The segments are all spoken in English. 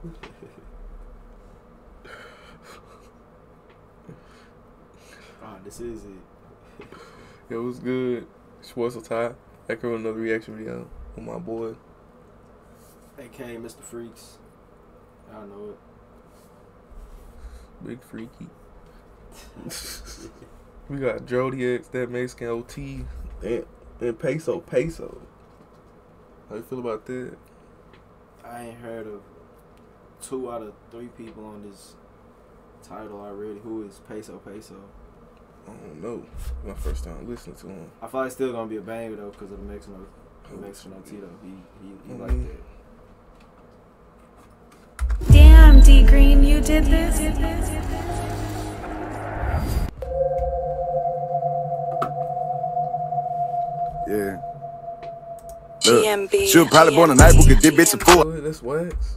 Ah, this is it. It was good. Sports will tie. Back here with another reaction video with my boy. AKA Mr. Freaks. I know it. Big Freaky. we got Drodi X, that Mexican OT, and, and Peso Peso. How you feel about that? I ain't heard of two out of three people on this title already. Who is Peso Peso? I don't know. My first time listening to him. I feel like it's still gonna be a banger though because of the Mexican, the Mexican OT though. He he, he like Mhm. that. Damn, D Green, you did this. Yeah. GMB. She was probably born tonight, we could dip bitch a fool. What? That's wax.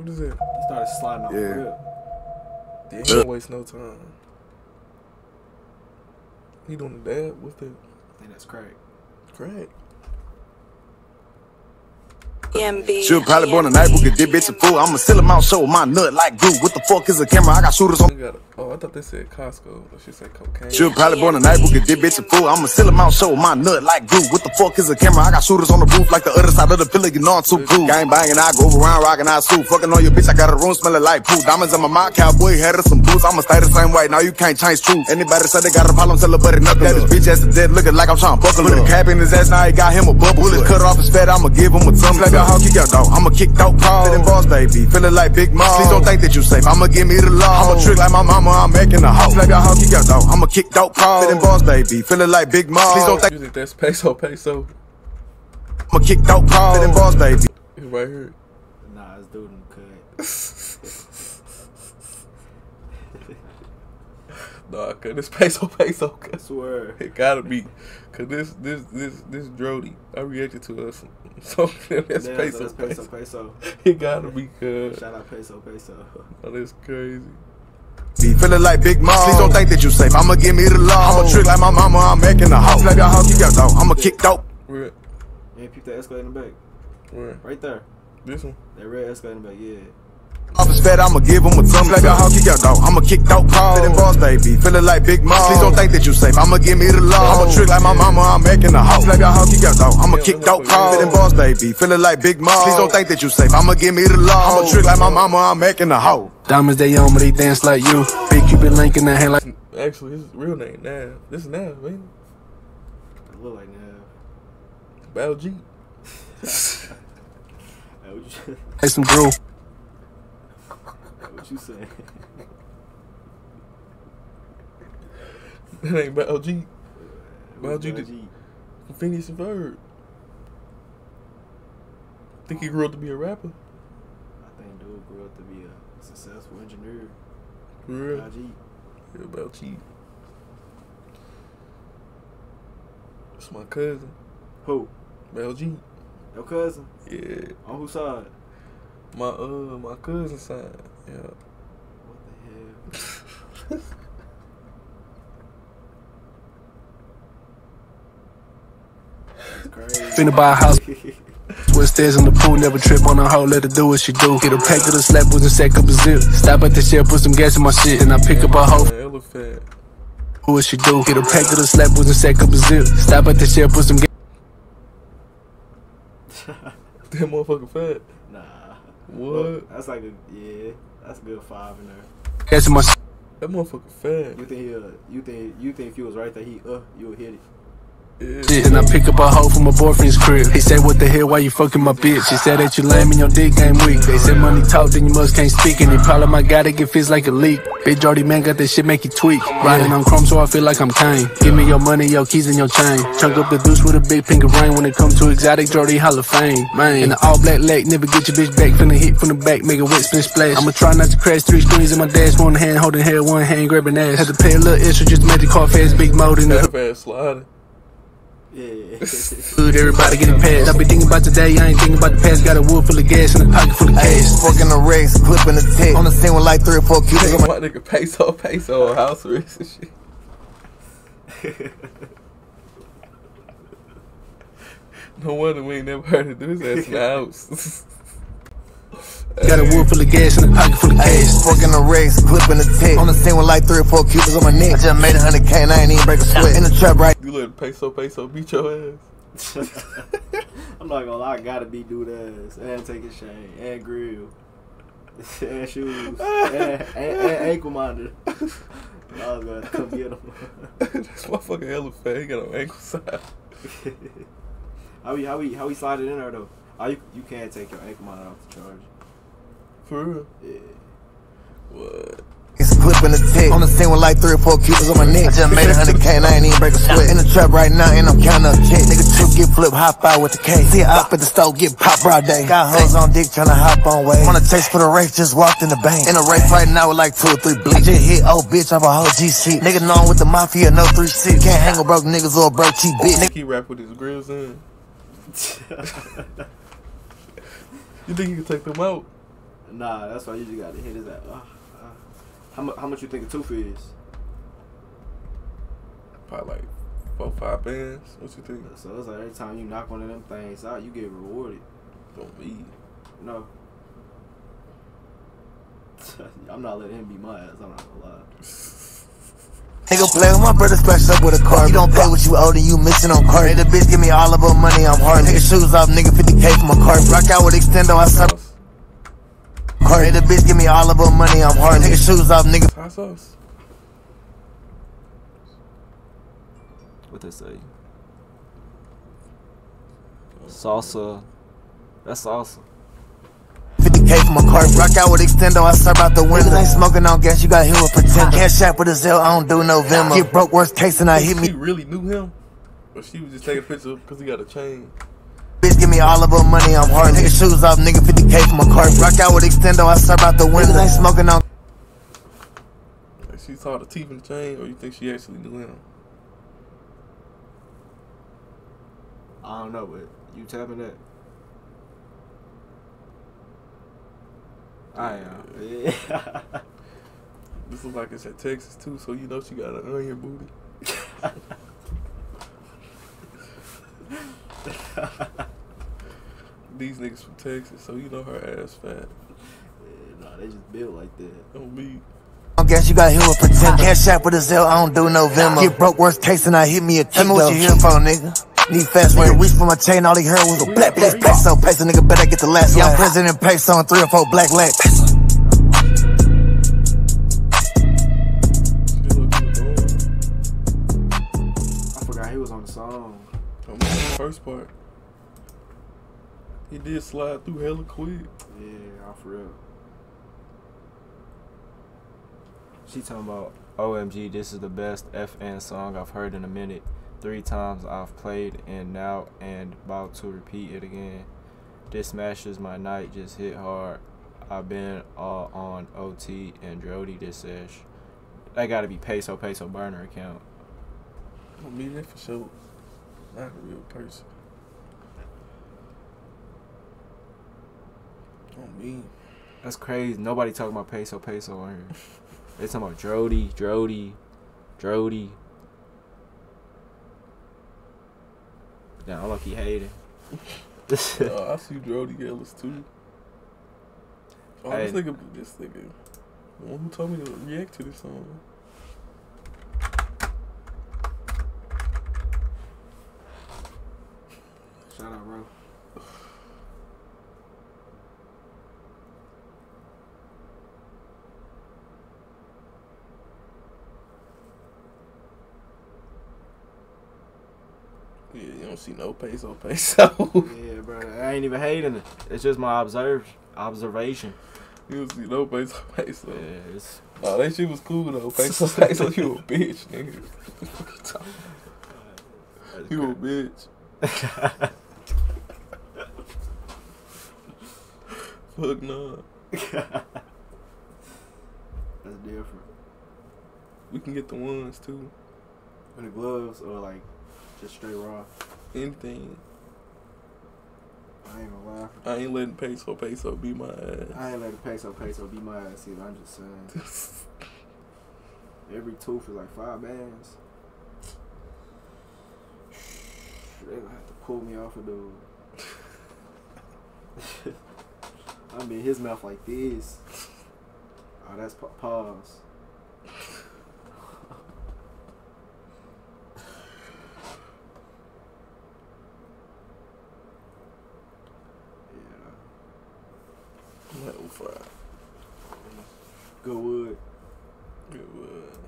What is it? He started sliding off Yeah. the rip. Damn, don't waste no time. He doing the dab? What's that? I think that's crack. Crack. GMB. She was probably born tonight, we could dip bitch a fool. I'ma seal him out, show my nut like glue. What the fuck is a camera? I got shooters on. We got. Oh, I thought they said Costco. But she said cocaine. She was probably born tonight, we could dip bitch a fool. I'ma seal him out, show my nut like glue. What the fuck is a camera? I got shooters on the roof like the other side of the pillar. You know I'm too cool. Gang banging, I go around rocking I suit. Fucking on your bitch, I got a room smelling like poo. Diamonds in my mouth, cowboy hat or some boots. I'ma stay the same way. Now you can't change truth. Anybody said they got a problem, tell her buddy nothing. That this bitch ass to dead, looking like I'm trying to buckle Put a cap in his ass, now he got him a bubble. Bullet cut off his fat, I'ma give him a tumble. Slap your hoe, kick your dog. I'ma kick dope call. Sitting boss, baby, feeling like Big Mom. Please don't think that you safe. I'ma give me the law. I'ma trick like my mama, I'm making a hoe. Slap your hoe, kick your dog. I'ma kick dope call. Sitting boss, baby, feeling like Big Mom. Please don't think You think that's peso peso? I'ma kick dope call. Sitting boss, baby. It's right here. Nah, it's dude in the cut. Nah, cause this peso peso. I Cause swear. it gotta be. Cause this this this this Jody, I reacted to us. So that's Yeah, peso that's peso peso. peso. It gotta be. Cause Shout out peso peso. oh, that's crazy. Be feeling like Big Mom. Please don't think that you safe. I'ma give me the law. I'ma trick like my mama, I'm making a hoe. Slap your hoe, kick your dog. I'ma kick dope. Where? You ain't peep that escalator in the back. Where? Right there. This one. That red escalator in the back, yeah. Off his fat, I'ma give him a thumb. Slap your hoe, kick your dog. I'ma kick dope call. Sitting boss, baby. Feeling like Big Mom. Please don't think that you safe. I'ma give me the law. I'ma trick like my mama, I'm making a hoe. Slap your hoe, kick your dog. I'ma kick that's dope what call. you Sitting want. boss, baby. Feeling like Big Mom. Please don't think that you safe. I'ma give me the law. I'ma trick like my mama, I'm making a hoe. Diamonds they on, but they dance like you. Big Cupid link in the hand like Actually, his real name Nav. This is Nav, man. It look like Nav. Battle G. Hey, what you, hey, some Drew. What you saying? That ain't Battle G. What's you G? Phineas and Ferb. Think he grew up to be a rapper? I think dude grew up to be a successful engineer. For real? G. Yeah, Battle G. That's my cousin. Who? Battle G. Your cousin? Yeah. On whose side? My uh my cousin's side. Yeah. What the hell? Finna buy a house. Twist stairs in the pool, never trip on a hoe, let her do what she do. Get a pack of the slap with a sack up a zip. Stop at the shell, put some gas in my shit, and I pick up a hoe. An elephant. Who what she do? Get a pack of the slap with a sack up a zip. Stop at the shell, put some gas. That motherfucker fat. Nah. What? That's like a yeah. That's a good five in there. That's in my shit. That motherfucker fat. You think he'll? You think you think if he was right there, he uh, you would hit it. And I pick up a hoe from my boyfriend's crib. He said, What the hell, why you fucking my bitch? She said that you lame and your dick game weak. They said money talk, then you must can't speak. And the problem I got, it get feels like a leak. Bitch, Jordy man got that shit make you tweak. Riding on chrome, so I feel like I'm Kane. Give me your money, your keys, and your chain. Chunk up the deuce with a big pink ring. When it comes to exotic, Jordy Hall of Fame. Man, in the all black leg, never get your bitch back. Finna hit from the back, make a wet spin splash. I'ma try not to crash three screens in my dash. One hand holding hair, one hand grabbing ass. Had to pay a little extra just to make the car fast, big mode in the fast sliding. Yeah. Good, everybody getting passed. I be thinking about today, I ain't thinking about the past. Got a wood full of gas and a pocket full of Ayy, cash. fucking the race, clipping the tape. On the scene with like three or four cuties. My nigga peso peso house arrest and shit. No wonder we ain't never heard of this ass in the house. Got a wood full of gas and a pocket full of Ayy, cash. fucking the race, clipping the tech. On the scene with like three or four cubes on my neck. I just made a hundred K and I ain't even break a sweat. In the trap right You let peso peso beat your ass. I'm not gonna lie, I gotta be dude ass and take his chain and grill and shoes and, and, and ankle monitor. I was gonna come get him. this motherfucker hella fat. He got an ankle side. how we how we how we slide it in there though? Oh, you you can't take your ankle monitor off the charge. For real. Yeah. What? It's clipping the tech. On the scene with like three or four cubes on my neck. I just made a hundred K and I ain't even break a sweat. In the trap right now and I'm counting up check. Nigga two get flipped, hop out with the K. See her up at the stove, get pop broad day. Got hoes on dick tryna hop on way. On a chase for the race, just walked in the bank. In a race right now with like two or three bleeds. Just hit old bitch off a whole GC. Nigga known with the mafia, no three six. Can't hang with broke niggas or a broke cheap bitch. Nigga. He rap with his grills in. You think he can take them out? Nah, that's why you just gotta hit his ass. Uh, uh, how much how much you think a tooth is? Probably like four, five bands. What you think? So it's like every time you knock one of them things out, you get rewarded. Don't be. No. I'm not letting him beat my ass. I'm not gonna lie. Nigga play with my brother, splash up with a car. You don't pay what you owe, then you missing on card. Hey, the bitch give me all of her money, I'm hard. Nigga shoes off, nigga 50k for my car. Rock out with extendo, I serve Sauce. car. Hey, the bitch give me all of her money, I'm hard. Nigga shoes off, nigga. Hot sauce. What they say? Salsa. That's salsa. 50k for my car. Rock out with extendo, I serve out the window. Ain't smoking on gas, you got hit with pretend. Cash out with a Zelle, I don't do no Venmo. Get broke, worst case, and I hit me. She really knew him, or she was just taking a picture because he got a chain. Bitch give me all of her money, I'm hard. Nigga shoes off, nigga 50k for my car. Rock out with extendo, I serve out the window. Ain't smoking on Like she saw the teeth in the chain, or you think she actually knew him? I don't know, but you tapping that? I am. Yeah. This looks like it's at Texas too, so you know she got an onion booty. These niggas from Texas, so you know her ass fat. Yeah, nah, they just built like that. Don't be. I guess you got hit with pretend. Cash out with a Zelle, I don't do no Venmo. Get broke, worst case, and I hit me a kick. Tell me what you here for, nigga. Need fast money, reach for my chain, all he heard was a black, black, peso, peso, nigga, better get the last one. Young president pace on three or four black lack. She look good on. I forgot he was on the song. Oh, man, the first part. He did slide through hella quick. Yeah, off real. She talking about OMG, this is the best FN song I've heard in a minute. Three times I've played and now and about to repeat it again. This smashes my night, just hit hard. I've been all on OT and Drodi this sesh. That gotta be peso peso burner account. Don't be that for sure. Not a real person. Don't be. That's crazy. Nobody talking about peso peso on here. They talking about Drodi, Drodi, Drodi. Damn, I'm lucky hating. Oh, I see Brody Ellis too. Oh, this Hey. nigga, this nigga, the one who told me to react to this song. Shout out, bro. Yeah, you don't see no peso peso. Yeah, bro. I ain't even hating it. It's just my observe observation. you don't see no peso peso. Yeah, it's Oh, that shit was cool though. Peso peso, you a bitch, nigga. you a bitch. Fuck no. That's different. We can get the ones too. In the gloves or like just straight raw. Anything. I ain't gonna lie. I ain't letting peso peso be my ass. I ain't letting peso peso be my ass either. I'm just saying. Every tooth is like five bands. They gonna have to pull me off of dude. I mean, his mouth like this. Oh, that's pa- pause. Fuck. Good wood. Good wood.